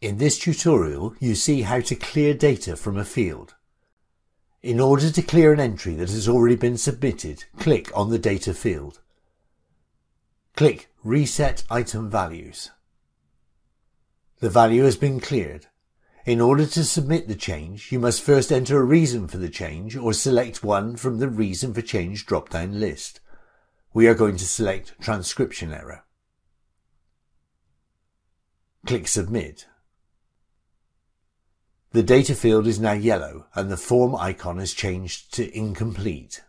In this tutorial, you see how to clear data from a field. In order to clear an entry that has already been submitted, click on the data field. Click Reset Item Values. The value has been cleared. In order to submit the change, you must first enter a reason for the change or select one from the Reason for Change drop-down list. We are going to select Transcription Error. Click Submit. The data field is now yellow and the form icon has changed to incomplete.